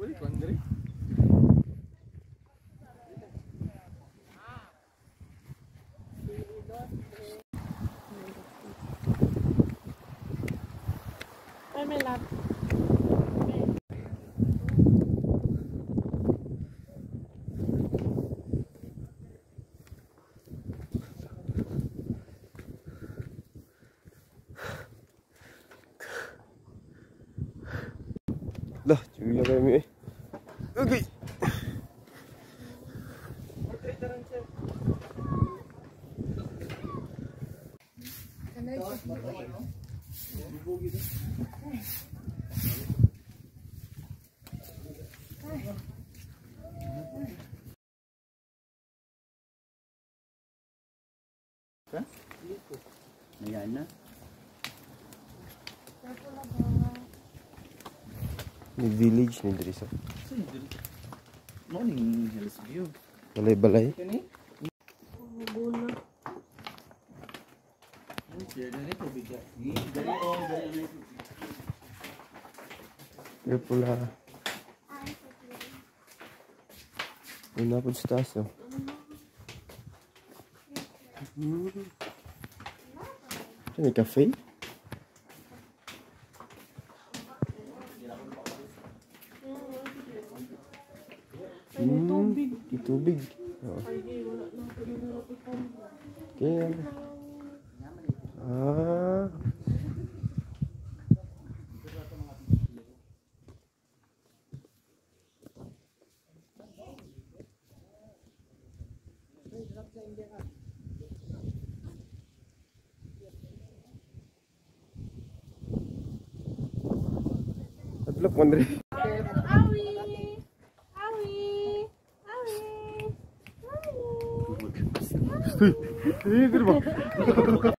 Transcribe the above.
Let me love. Lah, cuya kami eh. Okay. Ayan na. village ni diri sa. No ni halos view. Balay-balay. Kani? Guna. Dia pula. Guna po sa taas, no? Mm. Ito? May tubig. May tubig. Oo. Ay, di, wala na. Pwede na lapitan. Kaya. Ah. Adlok man えー、車